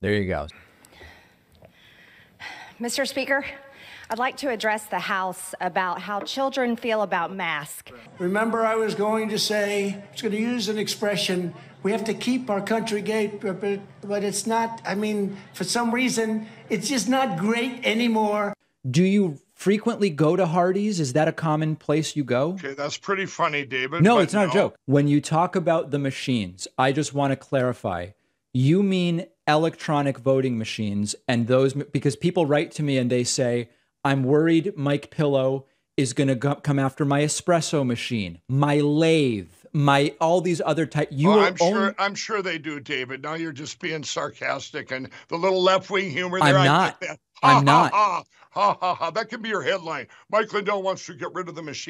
There you go. Mr. Speaker, I'd like to address the House about how children feel about masks. Remember, I was going to say, I was going to use an expression, we have to keep our country gay, but, but it's not, I mean, for some reason, it's just not great anymore. Do you frequently go to Hardee's? Is that a common place you go? Okay, that's pretty funny, David. No, it's not a joke. When you talk about the machines, I just want to clarify. You mean electronic voting machines and those because people write to me and they say, I'm worried Mike Pillow is going to go- come after my espresso machine, my lathe, my all these other type. You Oh, I'm sure. I'm sure they do, David. Now you're just being sarcastic and the little left wing humor. I'm There, I get not. I'm Ha, not. Ha, ha, ha, ha, ha. That can be your headline. Mike Lindell wants to get rid of the machine.